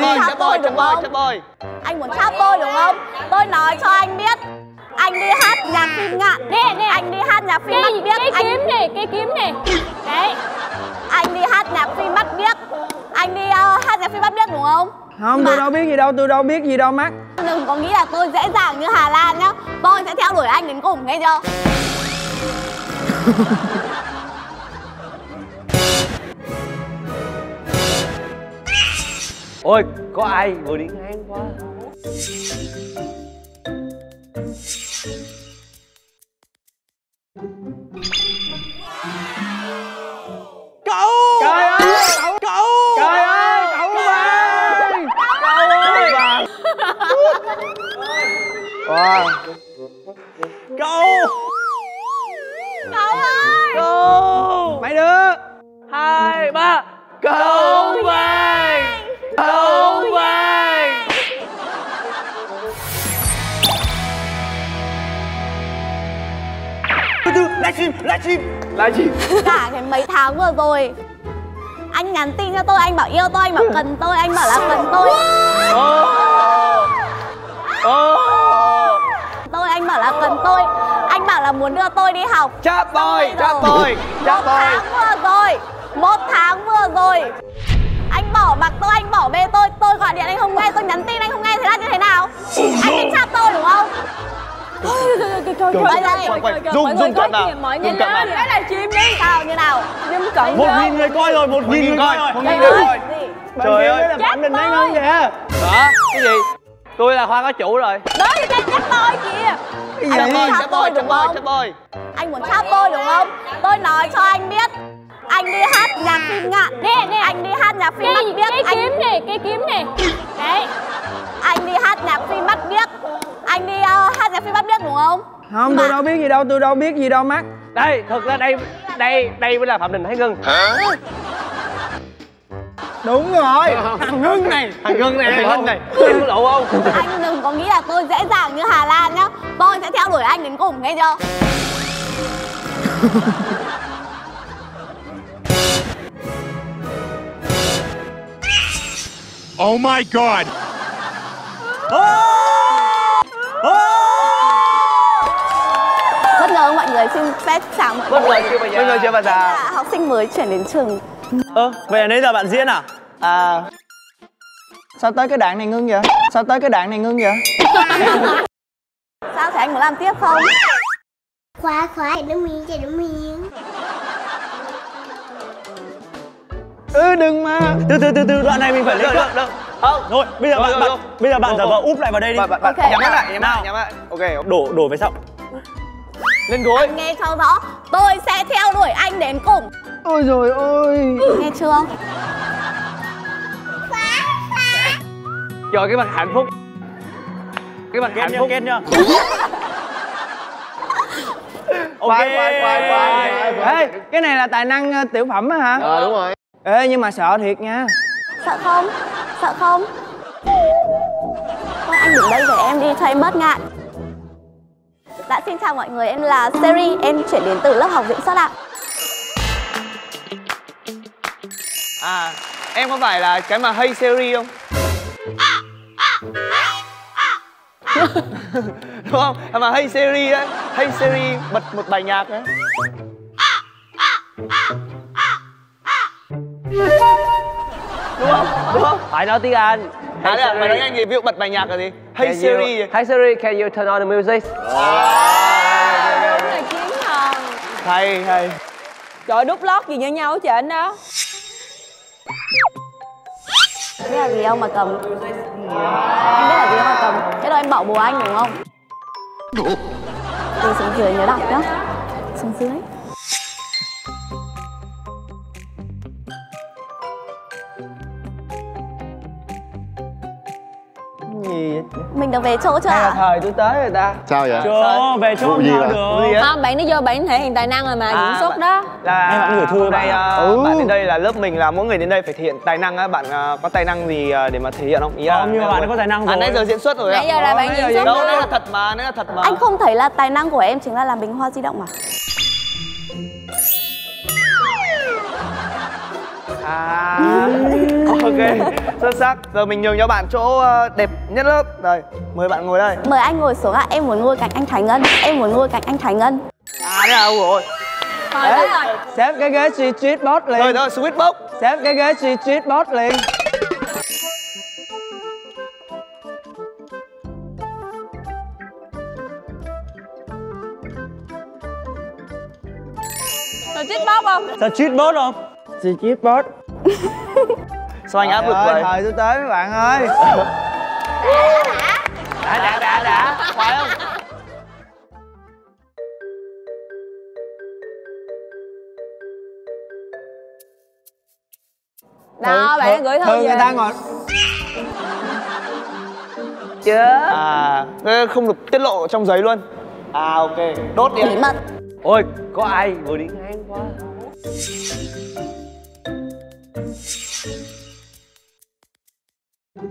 Chắp ơi, chắp ơi, chắp ơi, chắp ơi. Anh muốn chắp tôi đúng không? Tôi nói cho anh biết Anh đi hát nhạc phim ngạn Nè, nè. Anh đi hát nhạc phim Cái mắt biếc. Cái anh, kiếm này, cái kiếm này. Đấy. Anh đi hát nhạc phim mắt biếc. Anh đi ờ, hát nhạc phim mắt biếc đúng không? không tôi đâu biết gì đâu tôi đâu biết gì đâu mắt Đừng có nghĩ là tôi dễ dàng như Hà Lan nhá. Tôi sẽ theo đuổi anh đến cùng nghe chưa? Ôi, có ai vừa đi ngang qua? Cậu! Trời ơi! Cậu! Cậu trời ơi! Cậu vàng cậu ơi! Wow livestream livestream livestream Cả cái mấy tháng vừa rồi Anh nhắn tin cho tôi, anh bảo yêu tôi, anh bảo cần tôi, anh bảo là cần tôi. Tôi, anh bảo là cần tôi Anh bảo là muốn đưa tôi đi học. Chắp tôi, Xong chắp rồi. tôi Một tôi. tháng vừa rồi Một tháng vừa rồi. Anh bỏ mặc tôi, anh bỏ bê tôi Tôi gọi điện anh không nghe, tôi nhắn tin anh không nghe Thế là như thế nào? Anh định chắp tôi đúng không Quay, quay, zoom, zoom cận Mọi Zoom cận nó vào Cái này chim đi Sao như nào. Chim cận một nghìn người coi rồi một nghìn người coi rồi. Một nghìn người coi. Trời ơi. mới là bạn mình thấy ngon vậy Hả? Cái gì? Tôi là Khoa có chủ rồi. Đó thì cái chắc tôi kìa. Cái gì tôi ơi, đúng không? Anh muốn chắp tôi đúng không? Tôi nói cho anh biết. Anh đi hát nhạc phim ngạn Nè, nè. Anh đi hát nhạc phim mắt gì? biếc Cái anh, kiếm này, cái kiếm này Đấy anh đi hát nhạc phim mắt biếc. Anh đi ờ, hát nhạc phim mắt biếc đúng không? Không tôi đâu biết gì đâu tôi đâu biết gì đâu mắt Đây, thật ra đây đây đây mới là Phạm Đình Thái Ngân. Đúng rồi. Thằng hưng này. Thằng Ngân này, thằng Ngân này. Em có lộ không? Anh đừng có nghĩ là tôi dễ dàng như Hà Lan nhá. Tôi sẽ theo đuổi anh đến cùng nghe chưa? Oh my god! Bất ngờ mọi người xin phép chào mọi Bất người. ngờ chưa bao giờ? Bất ngờ chưa bao giờ? Là học sinh mới chuyển đến trường. Ơ vậy là nãy giờ bạn diễn à? À. Sao tới cái đoạn này ngưng vậy? Sao tới cái đoạn này ngưng vậy? Sao thì anh muốn làm tiếp không? Khóa khóa chạy đúng miếng chạy đúng miếng. Ừ đừng mà. Từ từ từ từ đoạn này mình phải Được, lên được, được Không. Rồi bây giờ bạn bạn bây giờ bạn giả vờ úp lại vào đây đi. Bạn, Ok. nhắm mắt lại, nhắm mắt lại, nhắm mắt lại. Ok, đổ đổ về sau. Lên gối. Nghe cho rõ. Tôi sẽ theo đuổi anh đến cùng. Ôi rồi ôi. Nghe chưa? Rồi cái mặt hạnh phúc. Cái mặt hạnh phúc. Kết nhá Khoan, khoan, khoan, khoan, khoan. ê cái này là tài năng ờ, tiểu phẩm á hả? Ờ đúng rồi. Ê nhưng mà sợ thiệt nha. Sợ không Sợ không Thôi anh đứng đây để em đi cho em bớt ngại Dạ xin chào mọi người, em là Seri, em chuyển đến từ lớp học diễn xuất ạ À, em có phải là cái mà Hey Siri không? Đúng không? Mà Hey Siri đấy Hey Siri bật một bài nhạc đấy Phải nói tiếng Anh. Hay là phải nói anh gì? Ví dụ bật bài nhạc là gì? Hey Can Siri you, Hey Siri, can you turn on the music? Là kiếm hòn Hay, hay. Trời đút lót gì như nhau hết trơn đó? Biết là gì không mà cầm. Em biết là gì không mà cầm. Cái đó em bảo bố anh đúng không? Đi xuống dưới nhớ đọc nhá. Xuống dưới Mình được về chỗ chưa ạ? thời tôi tới rồi ta. Sao vậy? Chưa về chỗ Vụ gì được? À, Bạn đi vô bạn thể hiện tài năng rồi mà À, diễn xuất bạn- đó. là Em bạn gửi thư bạn à? à, Ừ. bạn đến đây là lớp mình là mỗi người đến đây phải thể hiện tài năng á. Bạn à, có tài năng gì à, để mà thể hiện không? Ý là Không, nhưng mà bạn có tài năng à, rồi. nãy giờ diễn xuất rồi ạ. Nãy giờ là bạn diễn xuất đâu nãy là thật mà nãy là thật mà. Anh không thấy là tài năng của em chính là làm bình hoa di động à? à ok. Xuất sắc. Giờ mình nhường cho bạn chỗ ờ, đẹp nhất lớp. Đây mời bạn ngồi đây. Mời anh ngồi xuống ạ, em muốn ngồi cạnh anh Thành Ngân. Em muốn ngồi cạnh anh Thành Ngân. À thế rồi. Thôi rồi Xếp cái ghế suy street boss liền. Rồi thôi switch box Xếp cái ghế suy street boss liền. Rồi chích bóp không? Sao cheat boss không? Street boss sao anh áp lực vậy? thời tôi tới mấy bạn ơi. Đã đã đã đã. Khoái không? Đó bạn gửi thư về. người ta ngồi. À thế không được tiết lộ trong giấy luôn. À ok. Đốt đi. Bí mật Ôi, có ai vừa đi ngang qua Cậu!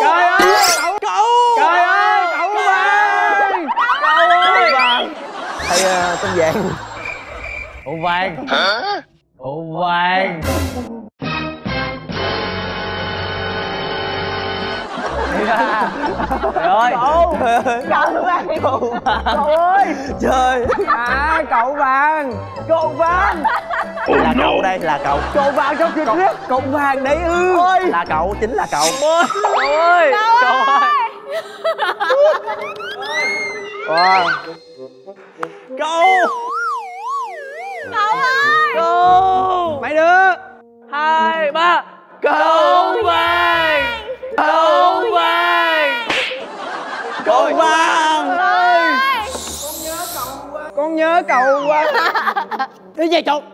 Trời ơi! Cậu! Cậu Trời ơi! Cậu vàng! Cậu ơi! vàng! Hay uh, tông vàng. Ủa vàng! Ủa vàng Trời ơi. Cậu cậu vàng. Cậu ơi. Trời. À cậu vàng. Cậu vàng. Là cậu đây, là cậu. Cậu vàng trong truyền thuyết. Cậu vàng đấy ư. Ôi. Là cậu, chính là cậu. Cậu ơi. Cậu ơi. Wow. Cậu. Cậu ơi. Cậu. Mấy đứa? Hai ba. Cậu vàng cậu vàng Cậu vàng ơi Con nhớ cậu vàng Đi về chục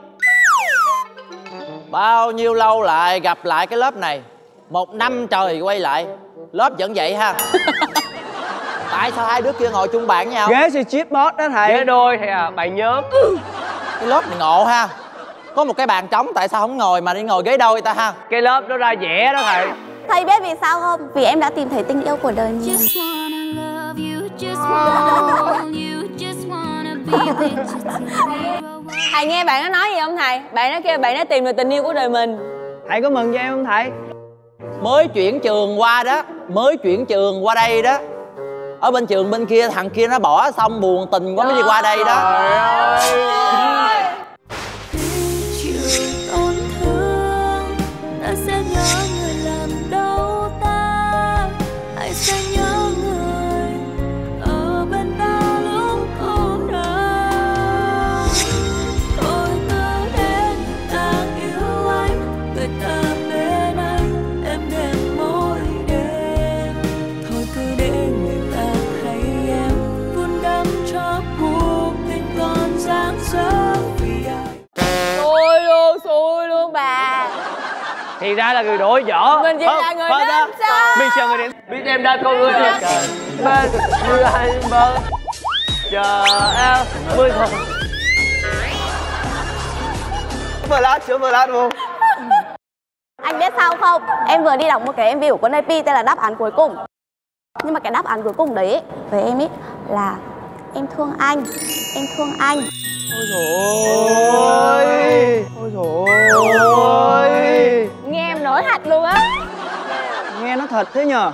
Bao nhiêu lâu lại gặp lại cái lớp này? Một năm trời quay lại. Lớp vẫn vậy ha. Tại sao hai đứa kia ngồi chung bàn với nhau? Ghế street boss đó thầy. Ghế đôi thì à, bạn nhớ Cái lớp này ngộ ha. Có một cái bàn trống tại sao không ngồi mà đi ngồi ghế đôi ta ha? Cái lớp nó ra vẽ đó thầy. Thầy biết vì sao không? Vì em đã tìm thấy tình yêu của đời mình Thầy nghe bạn nó nói gì không thầy? Bạn nó kêu bạn nó tìm được tình yêu của đời mình. Thầy có mừng cho em không thầy? Mới chuyển trường qua đó Mới chuyển trường qua đây đó. Ở bên trường bên kia thằng kia nó bỏ xong buồn tình quá mới đi qua đây đó. Chịu Thì ra là người đổi võ Mình chỉ là người ra. sao mình chờ người đến Biết em đã có người trên trời Bên như anh mơ? Chờ em. Mới thôi. Vừa lát chứa vừa lát vô Anh biết sao không? Em vừa đi đọc một cái MV của Quân AP tên là Đáp án cuối cùng. Nhưng mà cái đáp án cuối cùng đấy ấy, với em ấy là Em thương anh, em thương anh. Ôi ôi. Trời ơi Nổi hạch luôn á. Nghe nó thật thế nhờ.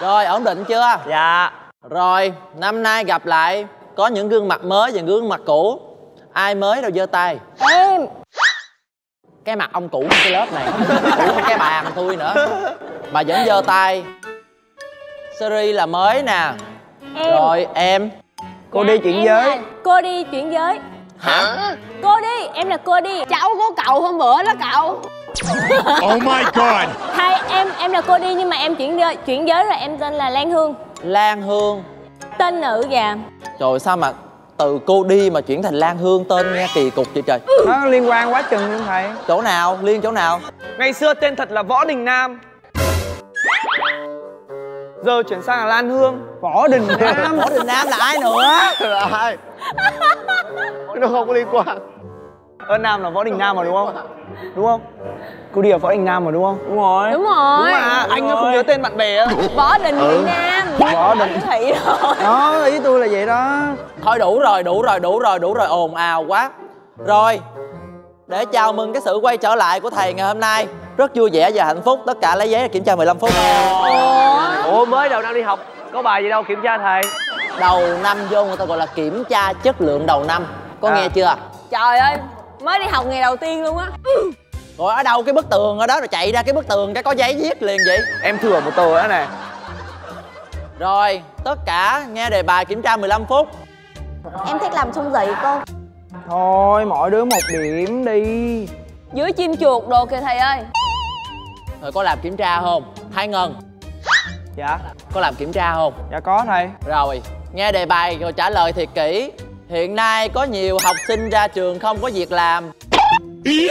Rồi ổn định chưa? Dạ. Rồi năm nay gặp lại Có những gương mặt mới và gương mặt cũ. Ai mới đâu giơ tay. Em. Cái mặt ông cũ cái lớp này. Cũ cái bàn tôi nữa. Mà vẫn giơ tay. Seri là mới nè. Em. Rồi em. Cô Dạ, đi chuyển giới. là Cô đi chuyển giới Hả? Cô đi, em là cô đi. Cháu của cậu hôm bữa đó cậu. Oh my god! Thầy, em em là cô đi nhưng mà em chuyển giới, chuyển giới rồi em tên là Lan Hương. Lan Hương. Tên nữ dạ Trời sao mà từ cô đi mà chuyển thành Lan Hương tên nghe kỳ cục vậy trời? Nó liên quan quá chừng luôn thầy. Chỗ nào? Liên chỗ nào? Ngày xưa tên thật là võ đình nam giờ chuyển sang là lan hương. Võ Đình Nam. Võ Đình Nam là ai nữa? Là ai? Nó không có liên quan. Ơn nam là võ đình nam mà đúng không? Đúng không? Cô đi ở võ đình nam mà đúng không? Đúng rồi. Đúng rồi. Đúng mà anh nó không nhớ tên bạn bè á. Võ đình việt nam Võ Đình. thị rồi. Đó ý tôi là vậy đó. Thôi đủ rồi đủ rồi đủ rồi đủ rồi. Ồn ào quá. Rồi để chào mừng cái sự quay trở lại của thầy ngày hôm nay rất vui vẻ và hạnh phúc. Tất cả lấy giấy ra kiểm tra 15 phút. Ủa mới đầu năm đi học có bài gì đâu kiểm tra thầy. Đầu năm vô người ta gọi là kiểm tra chất lượng đầu năm. Có À. nghe chưa? Trời ơi mới đi học ngày đầu tiên luôn á. Rồi ở đâu cái bức tường ở đó rồi chạy ra cái bức tường cái có giấy viết liền vậy. Em thử một tờ nữa này rồi tất cả nghe đề bài kiểm tra 15 phút. Em thích làm trong giấy cô. Thôi mỗi đứa một điểm đi. Dưới chim chuột đồ kìa thầy ơi rồi có làm kiểm tra không? Hai ngân. Dạ. Có làm kiểm tra không? Dạ có thầy. Rồi nghe đề bài rồi trả lời thiệt kỹ. Hiện nay có nhiều học sinh ra trường không có việc làm. Gì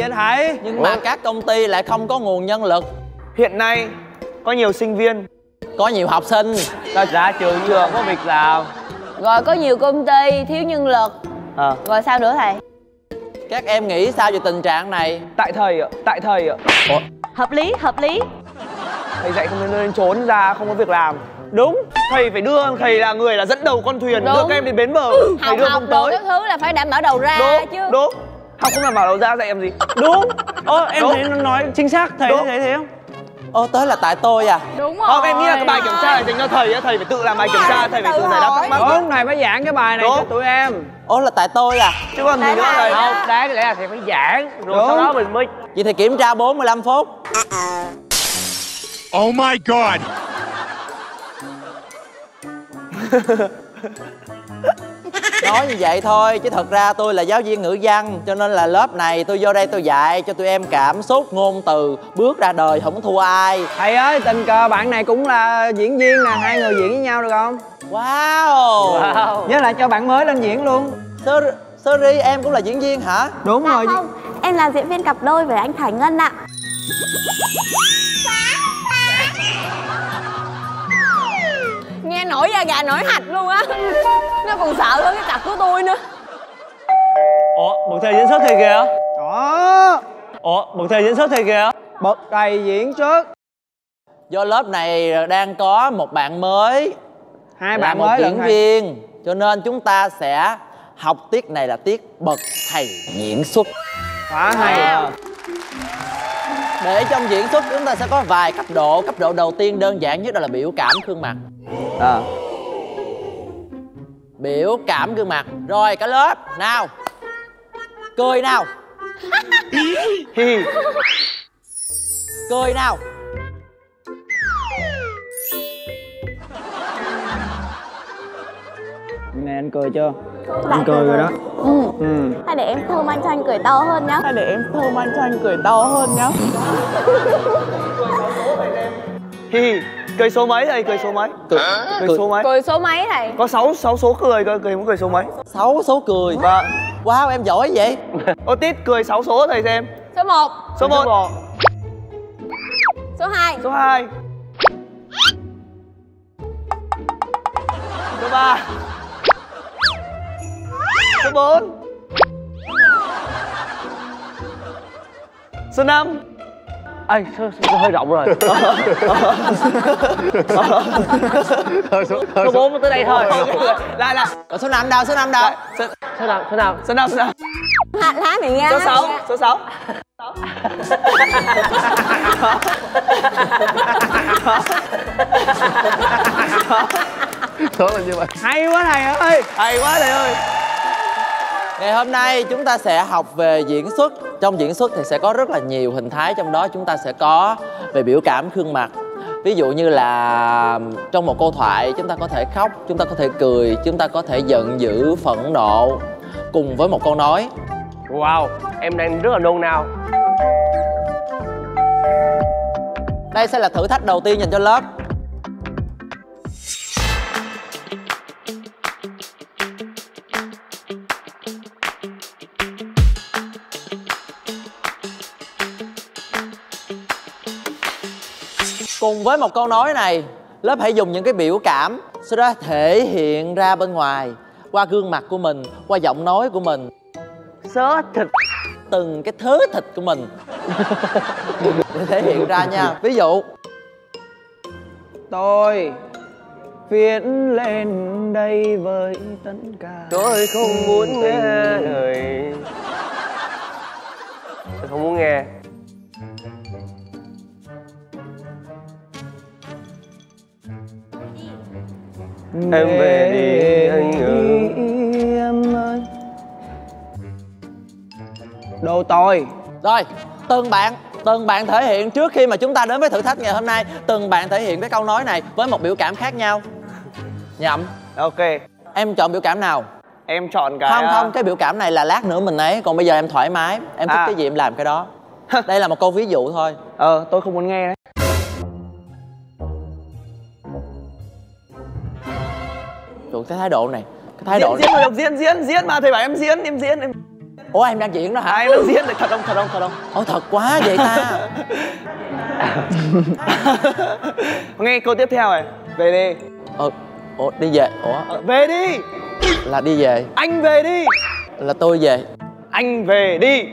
vậy thầy? Nhưng mà các công ty lại không có nguồn nhân lực. Hiện nay có nhiều sinh viên. Có nhiều học sinh. Ra, ra trường chưa có việc làm. Rồi có nhiều công ty thiếu nhân lực. À, rồi sao nữa thầy các em nghĩ sao về tình trạng này? Tại thầy ạ tại thầy ạ. Ủa, hợp lý hợp lý. Thầy dạy không nên trốn ra không có việc làm. Đúng. Thầy phải đưa thầy là người là dẫn đầu con thuyền Đúng. đưa các em đến bến bờ. Thầy học đưa học không đồ tới các thứ là phải đảm bảo đầu ra đúng chứ. đúng. Học không đảm bảo đầu ra dạy em gì? Đúng. Ơ em Đúng. thấy nó nói chính xác thầy Đúng. thấy thế không? Ô tới là tại tôi à? Đúng rồi không em nghĩ là cái bài kiểm tra này dành cho thầy á thầy phải tự làm bài kiểm tra thầy phải tự giải đáp thắc mắc. Đúng này phải giảng cái bài này Đúng. cho tụi em ô là tại tôi à? Chứ còn gì nữa thầy không đáng lẽ là thầy phải giảng. Rồi Đúng. sau đó mình mới vậy thì kiểm tra 45 phút. Oh my god. nói như vậy thôi chứ thật ra tôi là giáo viên ngữ văn cho nên là lớp này tôi vô đây tôi dạy cho tụi em cảm xúc ngôn từ bước ra đời không thua ai. Thầy ơi tình cờ bạn này cũng là diễn viên nè hai người diễn với nhau được không wow, wow. với lại cho bạn mới lên diễn luôn. Sorry, sorry em cũng là diễn viên hả? Đúng Dạ rồi. không Em là diễn viên cặp đôi với anh Thái Ngân ạ. Nghe nổi da gà nổi hạch luôn á. Nó còn sợ hơn cái cặp của tôi nữa. Ủa một thầy diễn xuất thầy kìa. Đó. Ủa một thầy diễn xuất thầy kìa. Bậc thầy diễn trước do lớp này đang có một bạn mới hai bạn một mới diễn viên cho nên chúng ta sẽ học tiết này là tiết bậc thầy diễn xuất. Quá hay. Để trong diễn xuất chúng ta sẽ có vài cấp độ. Cấp độ đầu tiên đơn giản nhất đó là biểu cảm gương mặt. À. Biểu cảm gương mặt. Rồi cả lớp nào. Cười nào. Cười nào nè anh cười chưa? Dạ, anh cười rồi đó. Ừ. Ừ. Hay để em thơm anh cho anh cười to hơn nhá. Hay để em thơm anh cho anh cười to hơn nhá. Hi cười số mấy thầy cười số mấy? Cười, cười cười số mấy? Cười số mấy thầy? Có sáu sáu số cười cơ cười muốn cười số mấy? Sáu số cười. Vâng. Wow em giỏi vậy. Ô tít cười sáu số thầy xem. Số 1 số một. Số 2 số hai. Số ba số bốn. Số năm. Ê số, số, hơi rộng rồi? Số bốn tới đây thôi. Lại lại. Còn số năm đâu số năm đâu? Lại số số nào số nào số năm số năm. Hạt lá mày nghe số hả? sáu số sáu. Hay quá thầy ơi. Hay quá thầy ơi Ngày hôm nay chúng ta sẽ học về diễn xuất. Trong diễn xuất thì sẽ có rất là nhiều hình thái Trong đó chúng ta sẽ có về biểu cảm gương mặt. Ví dụ như là trong một câu thoại chúng ta có thể khóc Chúng ta có thể cười Chúng ta có thể giận dữ, phẫn nộ Cùng với một câu nói. Wow em đang rất là nôn nao Đây sẽ là thử thách đầu tiên dành cho lớp Cùng với một câu nói này Lớp hãy dùng những cái biểu cảm Sau đó thể hiện ra bên ngoài qua gương mặt của mình qua giọng nói của mình. Sớ thịt. Từng cái thớ thịt của mình. Để thể hiện ra nha. Ví dụ Tôi viết lên đây với tất cả Tôi không muốn nghe lời. Tôi không muốn nghe Em về đi anh ơi. em ơi. Đồ tôi rồi từng bạn từng bạn thể hiện trước khi mà chúng ta đến với thử thách ngày hôm nay. Từng bạn thể hiện cái câu nói này với một biểu cảm khác nhau. Nhậm. Ok. Em chọn biểu cảm nào? Em chọn cái không à, không cái biểu cảm này là lát nữa mình ấy. Còn bây giờ em thoải mái. Em thích À. cái gì em làm cái đó. Đây là một câu ví dụ thôi. Ờ tôi không muốn nghe đấy Cái thái độ này cái thái độ Diễn này. diễn diễn diễn diễn mà thầy bảo em diễn em diễn em ủa em đang diễn đó hả? À, em đang diễn đấy thật không thật không thật không? Ôi thật quá vậy ta. Nghe câu tiếp theo này về đi. Ờ ủa đi về ủa? Ờ, về đi. Là đi về. Anh về đi. Là tôi về. Anh về đi.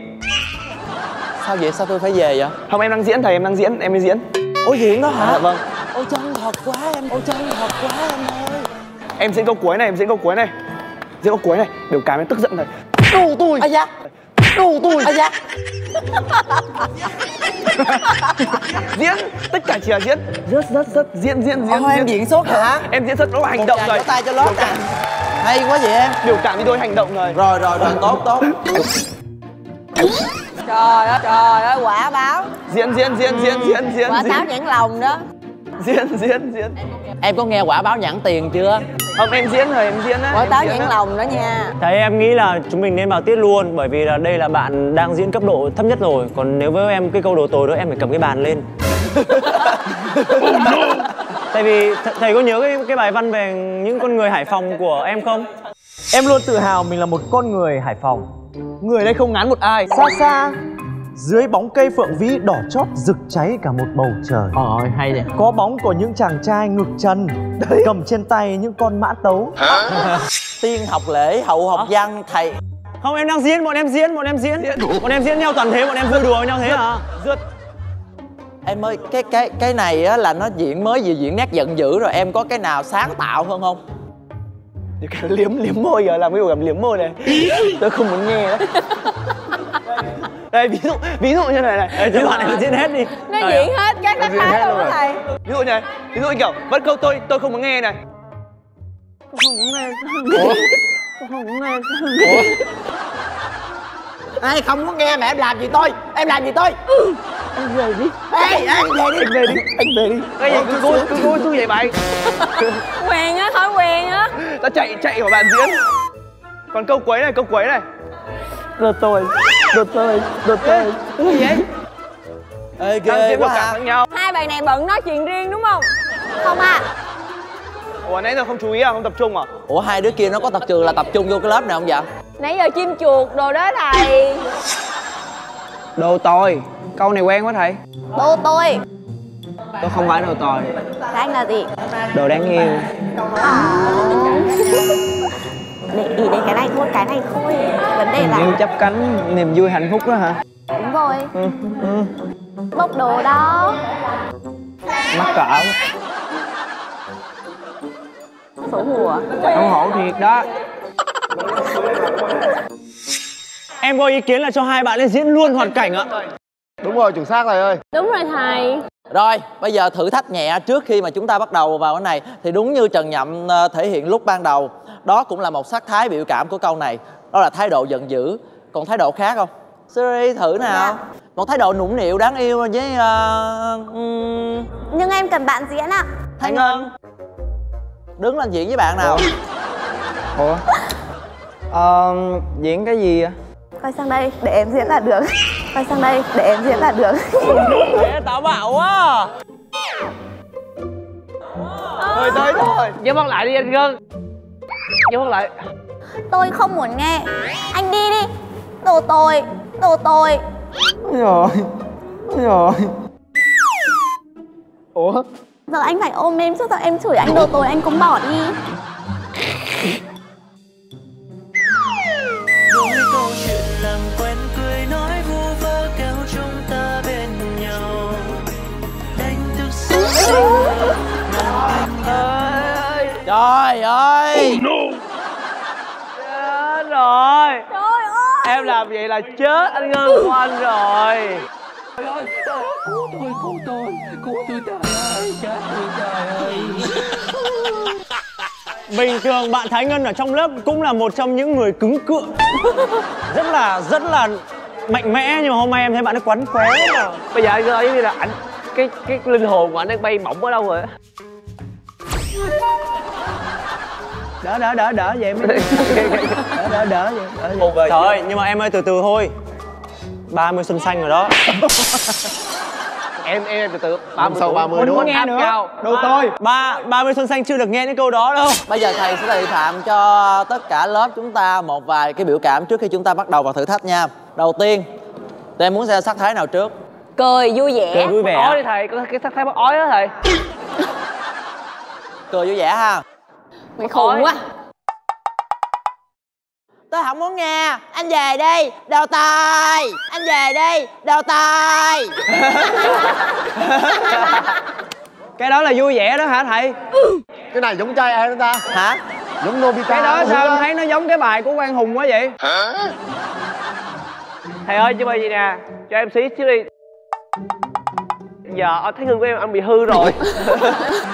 Sao vậy? Sao tôi phải về vậy? Không em đang diễn thầy em đang diễn em mới diễn. Ủa diễn đó hả? Dạ vâng. Ôi chân thật quá em. Ôi chân thật quá em em diễn câu cuối này em diễn câu cuối này. Diễn câu cuối này. Biểu cảm em tức giận rồi đù tôi. À dạ đù tôi. À dạ diễn. Tất cả chỉ là diễn. Rất rất rất diễn diễn diễn Ồ, em diễn. xuất hả? Em diễn xuất nó là hành động rồi. tay cho nè cảm, hay quá vậy em. Biểu cảm đi đôi hành động rồi. Rồi rồi rồi. Tốt tốt. Trời ơi, trời ơi, quả báo. Diễn diễn diễn diễn diễn diễn Quả táo diễn nhãn lòng đó diễn diễn diễn. Em có nghe quả báo nhãn tiền chưa? Không em diễn rồi em diễn á. Quả diễn nhãn lòng đó nha. Thầy em nghĩ là chúng mình nên vào tiết luôn Bởi vì là đây là bạn đang diễn cấp độ thấp nhất rồi. Còn nếu với em cái câu đồ tồi đó em phải cầm cái bàn lên. Tại vì th thầy có nhớ cái, cái bài văn về những con người Hải Phòng của em không? Em luôn tự hào mình là một con người Hải Phòng. Người đây không ngán một ai. Xa xa dưới bóng cây phượng vĩ đỏ chót rực cháy cả một bầu trời. Ôi hay vậy. Có bóng của những chàng trai ngực trần cầm trên tay những con mã tấu. Tiên học lễ hậu học văn thầy. Không em đang diễn, bọn em diễn, bọn em diễn. Bọn em diễn nhau toàn thế, bọn em vui đùa với nhau thế hả? em ơi cái cái cái này á là nó diễn mới vừa diễn nét giận dữ rồi em có cái nào sáng tạo hơn không? Liếm liếm môi kìa làm cái biểu cảm liếm môi này. Tôi không muốn nghe. đấy đây ví dụ ví dụ như này này. Ê, cho bạn em diễn hết đi. Nó Trời diễn hết các thái hết luôn đó thầy. Ví dụ như này ví dụ như kiểu vẫn câu tôi tôi không muốn nghe này. Ai không muốn nghe mà em làm gì tôi? Em làm gì tôi? Anh về đi. Ê anh về đi. Anh về đi. Anh về đi. Cái gì? Cứ cối cứ cối tôi vậy bay Quen á, thói quen á. Ta chạy chạy của bạn diễn. Còn câu cuối này câu cuối này đồ tôi đồ tôi đồ tôi cái gì vậy? Ê đang ghê quá khác nhau. Hai bạn này bận nói chuyện riêng đúng không? Không ạ ủa nãy giờ không chú ý à không tập trung à? Ủa hai đứa kia nó có tập trường là tập trung vô cái lớp này không vậy? Nãy giờ chim chuột đồ đó thầy. Đồ tồi. Câu này quen quá thầy. Đồ tôi Tôi không phải đồ tồi. Anh là gì? Đồ đáng yêu Để ý đến cái này thôi, cái này thôi Vấn đề Yêu là chấp cánh niềm vui hạnh phúc đó hả? Đúng rồi. Bốc đồ đó. Mắc cỡ. Xấu hổ à? Xấu hổ thiệt đó. Em có ý kiến là cho hai bạn lên diễn luôn hoàn cảnh ạ. Đúng rồi chuẩn xác thầy ơi. Đúng rồi thầy rồi bây giờ thử thách nhẹ trước khi mà chúng ta bắt đầu vào cái này. Thì đúng như trần nhậm ờ, thể hiện lúc ban đầu đó cũng là một sắc thái biểu cảm của câu này. Đó là thái độ giận dữ. Còn thái độ khác không? Siri thử nào. một thái độ nũng nịu đáng yêu với uh, um, Nhưng em cần bạn diễn ạ. Thanh Ngân. Đứng lên diễn với bạn nào? Ủa? Ờ, diễn cái gì ạ? Quay sang đây để em diễn là được Quay sang đây để em diễn là được. Táo bạo quá. Thôi tới thôi. Nhắm mắt lại đi anh Ngân. Nhắm mắt lại. Tôi không muốn nghe. Anh đi đi. Đồ tôi Đồ tôi Ôi rồi Ôi rồi ủa? Giờ anh phải ôm em suốt giờ em chửi anh đồ tôi anh cũng bỏ đi đi Chết rồi. Trời ơi. Em làm vậy là chết anh Ngân của anh rồi. Bình thường bạn Thái Ngân ở trong lớp cũng là một trong những người cứng cựa Rất là, rất là mạnh mẽ nhưng mà hôm nay em thấy bạn ấy quắn qué mà Bây giờ anh ơi như là ảnh cái cái linh hồn của anh đang bay bổng ở đâu rồi Đỡ, đỡ, đỡ, đỡ vậy mới Đỡ, đỡ, đỡ vậy, đỡ vậy. Trời ơi, nhưng mà em ơi từ từ thôi. 30 xuân xanh rồi đó. Em em từ từ. Ba mươi sau 30 đúng không? nghe nữa cao. Đâu tôi? Ba 30 xuân xanh chưa được nghe những câu đó đâu. Bây giờ thầy sẽ thị phạm cho tất cả lớp chúng ta một vài cái biểu cảm trước khi chúng ta bắt đầu vào thử thách nha. Đầu tiên tụi em muốn xem sắc thái nào trước? Cười vui vẻ. Cười vui vẻ. Ói đi thầy có cái sắc thái bắt ói đó thầy. Cười vui vẻ ha mày khùng quá. Tôi không muốn nghe. Anh về đi đau tay anh về đi đau tay Cái đó là vui vẻ đó hả thầy? cái này giống trai ai đó ta? Hả? Giống Nobita. Cái đó sao? em thấy nó giống cái bài của Quang Hùng quá vậy? thầy ơi chứ bây gì nè? Cho em xí xíu đi. Giờ thấy hương của em anh bị hư rồi.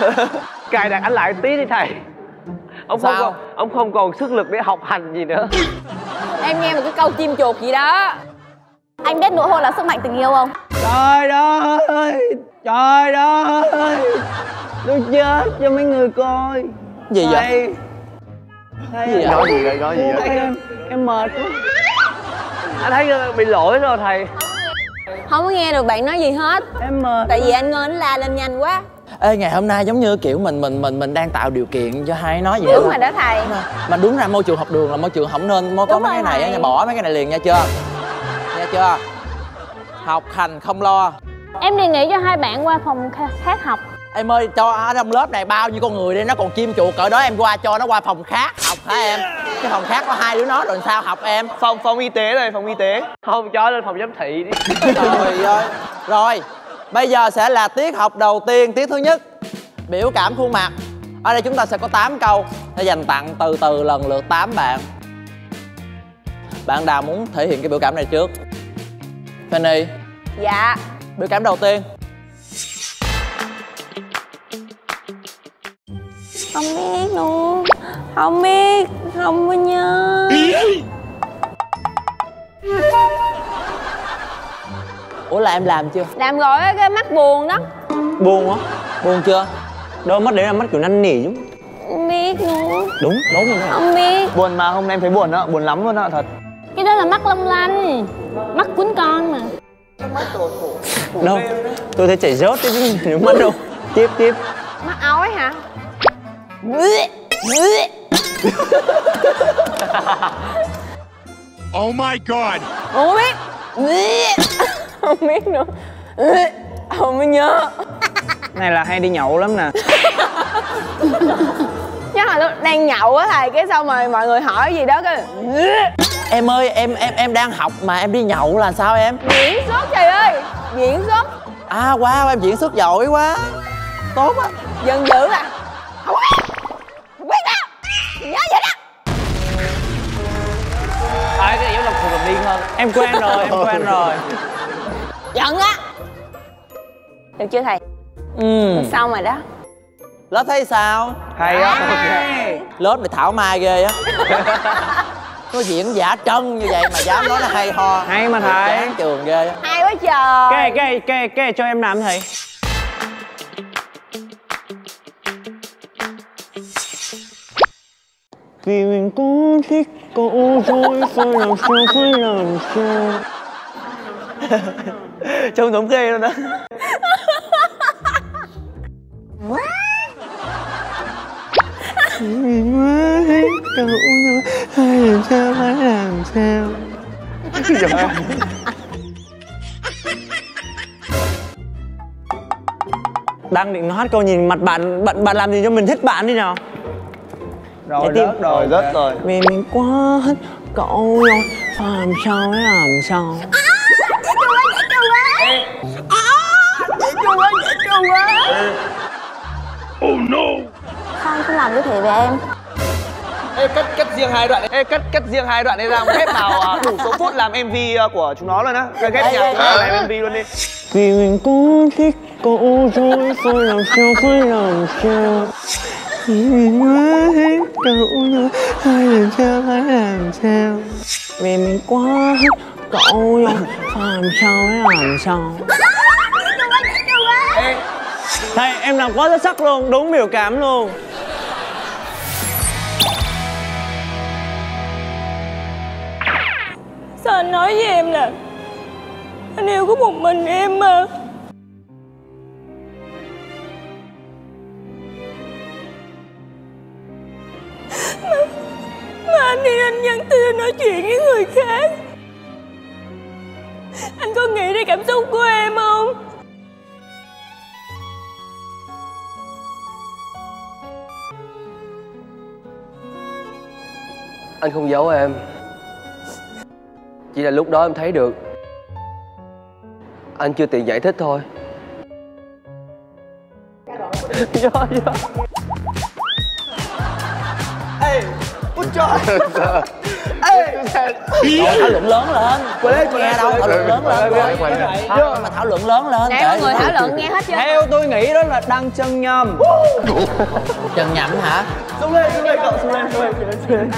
Cài đặt anh lại tí đi thầy ông không Sao? còn ông không còn sức lực để học hành gì nữa. Em nghe một cái câu chim chuột gì đó. Anh biết nụ hôn là sức mạnh tình yêu không? Trời ơi! Trời ơi! Tôi chết cho mấy người coi. Gì vậy? Thầy. Thầy Gì vậy? nói gì vậy? Nói gì vậy? em, em mệt quá. Anh thấy bị lỗi rồi thầy. Không có nghe được bạn nói gì hết. Em mệt tại vì anh ngân anh la lên nhanh quá ê ngày hôm nay giống như kiểu mình mình mình mình đang tạo điều kiện cho hai nói vậy đúng đó. rồi đó thầy. Mà đúng ra môi trường học đường là môi trường không nên có Đúng mấy cái rồi này nha bỏ mấy cái này liền nha chưa? Nha chưa? Học hành không lo. Em đề nghị cho hai bạn qua phòng khác học. Em ơi cho ở trong lớp này bao nhiêu con người đi nó còn chim chuột cỡ đó em qua cho nó qua phòng khác học hả em? Cái phòng khác có hai đứa nó rồi sao học em? Phòng phòng y tế này phòng y tế. Không cho lên phòng giám thị đi. Trời ơi. Rồi bây giờ sẽ là tiết học đầu tiên tiết thứ nhất. Biểu cảm khuôn mặt. Ở đây chúng ta sẽ có 8 câu để dành tặng từ từ lần lượt 8 bạn. Bạn nào muốn thể hiện cái biểu cảm này trước? Fanny. Dạ. Biểu cảm đầu tiên. Không biết luôn. Không biết không có nhớ ủa là em làm chưa? Làm rồi á, cái mắt buồn đó. Buồn quá buồn chưa? Đâu mắt đấy là mắt kiểu năn nỉ chứ. Không biết luôn Đúng, đúng rồi không biết. Buồn mà hôm nay em thấy buồn đó, buồn lắm luôn đó, thật. Cái đó là mắt long lanh Mắt quýnh con mà. Đâu, tôi thấy chảy rớt chứ nước mắt đâu. Tiếp, tiếp. Mắt ói hả? Oh my god! không biết không biết nữa. Không có nhớ. Này là hay đi nhậu lắm nè. Chắc là lúc đang nhậu á thầy cái xong rồi mọi người hỏi gì đó cái em ơi em em em đang học mà em đi nhậu là sao em? Diễn xuất trời ơi diễn xuất. À wow em diễn xuất giỏi quá. Tốt á dần dữ à. Không biết không biết đâu nhớ vậy đó. À cái làm khùng làm điên hơn? Em quen rồi, em quen rồi giận á. Được chưa thầy ừ. Xong rồi đó. Lớp thấy sao? Hay á. Lớp này thảo mai ghê á. Nó diễn giả trân như vậy mà dám nói nó hay ho. Hay mà thầy. chán trường ghê á. Hay quá trời. Cái cái cái này, cái này cho em làm thầy. Vì mình cũng thích cậu rồi phải làm sao, phải làm sao Trông giống ghê luôn đó Mình quá cậu rồi phải làm sao, phải làm sao đang định hát câu nhìn mặt bạn bạn bạn làm gì cho mình thích bạn đi nào rồi rớt rồi rớt rồi. vì mình quá thích cậu rồi làm sao để làm sao Oh no! Sao anh không làm như thế với em? Ê, cắt cắt riêng hai đoạn Ê, cắt cắt riêng hai đoạn này ra ghép vào à, đủ số phút làm MV của chúng nó luôn á ghép nhạc ê. làm MV luôn đi Vì mình cũng thích cậu rồi phải làm sao phải làm sao Vì mình quá thích cậu rồi phải làm sao phải làm sao Vì mình quá thích cậu rồi phải làm sao phải làm sao Thầy em làm quá xuất sắc luôn, đúng biểu cảm luôn. Sao anh nói với em nè? Anh yêu có một mình em mà. Mà, mà anh đi anh nhắn tin nói chuyện với người khác. Anh có nghĩ đến cảm xúc của em không? Anh không giấu em. Chỉ là lúc đó em thấy được. Anh chưa tiện giải thích thôi. Do do Ê, thảo luận lớn lên. Không nghe đâu? thảo luận lớn lên. Thôi mà thảo luận lớn lên. Kệ. mọi người thảo luận nghe hết chưa? Theo tôi nghĩ đó là đăng chân nhầm. Trần nhậm hả? Xuống lên xuống lên cậu xuống lên xuống lên xuống lên